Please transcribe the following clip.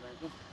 Assalamualaikum.